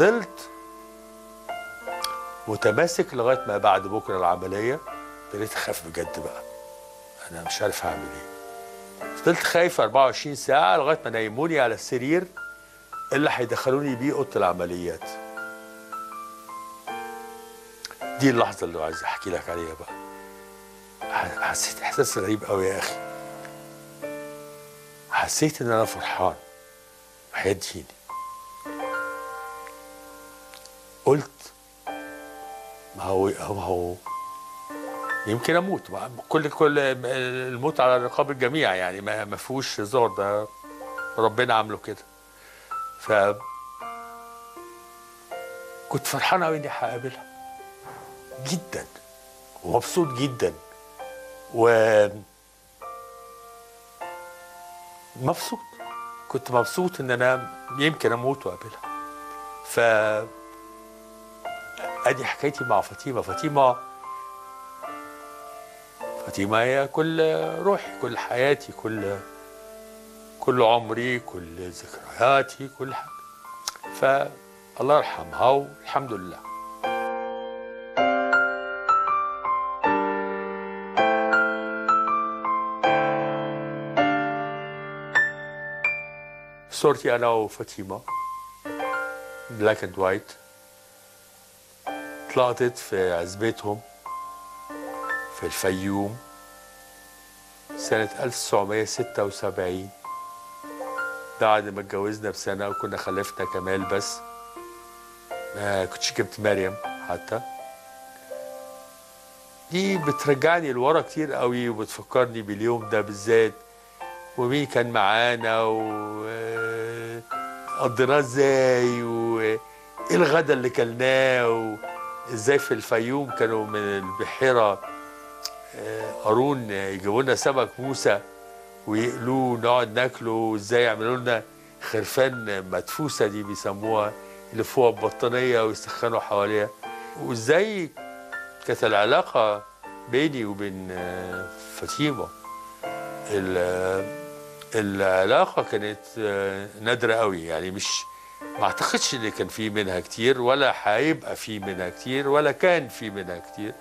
فضلت متماسك لغاية ما بعد بكرة العملية ابتديت أخاف بجد بقى. أنا مش عارف هعمل إيه. فضلت خايف 24 ساعة لغاية ما نيموني على السرير اللي هيدخلوني بيه أوضة العمليات. دي اللحظة اللي عايز أحكي لك عليها بقى. حسيت إحساس غريب قوي يا أخي. حسيت إن أنا فرحان. ديني. قلت ما هو ما هو يمكن أموت. كل كل الموت على رقاب الجميع يعني. ما فيهوش هزار. ده ربنا عامله كده. ف كنت فرحان قوي إني هقابلها. جدا. ومبسوط جدا. و مبسوط. كنت مبسوط إن أنا يمكن أموت وأقابلها. ف ادي حكايتي مع فاطمة. فاطمة فاطمة هي كل روحي كل حياتي كل كل عمري كل ذكرياتي كل حاجة. فالله يرحمها والحمد لله. صورتي أنا وفاطمة black and white اتلقطت في عزبتهم في الفيوم سنة 1976 بعد ما اتجوزنا بسنة وكنا خلفنا كمال بس. ما كنتش جبت مريم حتى. دي بترجعني لورا كتير قوي وبتفكرني باليوم ده بالذات. ومين كان معانا وقضيناه إزاي وايه الغدا اللي كلناه وازاي في الفيوم كانوا من البحيرة آه، قارون يجيبوا لنا سمك موسى ويقلوه ونقعد ناكله وازاي يعملوا لنا خرفان مدفوسة دي بيسموها يلفوها ببطانيه ويسخنوا حواليها. وازاي كانت العلاقة بيني وبين آه، فاطمة؟ ال- العلاقة كانت آه، نادرة قوي يعني مش ما أعتقدش إن كان في منها كتير ولا هيبقى في منها كتير ولا كان في منها كتير.